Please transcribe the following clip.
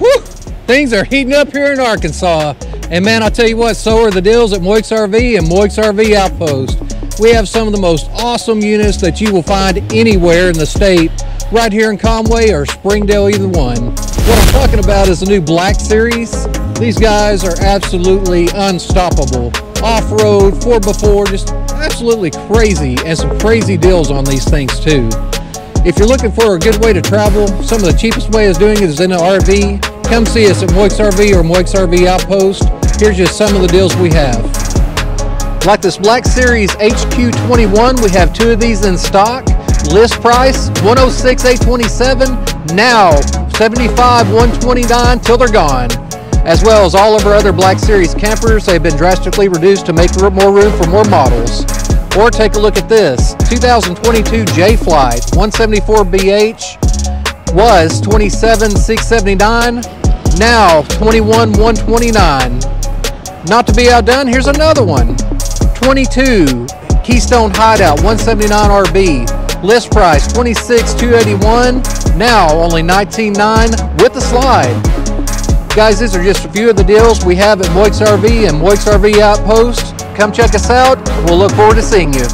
Whew, things are heating up here in Arkansas. And man, I'll tell you what, so are the deals at Moix RV and Moix RV Outpost. We have some of the most awesome units that you will find anywhere in the state, right here in Conway or Springdale, either one. What I'm talking about is the new Black Series. These guys are absolutely unstoppable. Off-road, 4x4, just absolutely crazy, and some crazy deals on these things too. If you're looking for a good way to travel, some of the cheapest way of doing it is in an RV. Come see us at Moix RV or Moix RV Outpost. Here's just some of the deals we have. Like this Black Series HQ21, we have two of these in stock. List price 106,827. Now 75, 129 till they're gone. As well as all of our other Black Series campers, they've been drastically reduced to make more room for more models. Or take a look at this 2022 Jay Flight 174BH was 27,679. Now 21, 129. Not to be outdone, here's another one 22 Keystone Hideout 179 RB. List price 26 281. Now only 19.9 with the slide. Guys, these are just a few of the deals we have at Moix RV and Moix RV Outpost. Come check us out. We'll look forward to seeing you.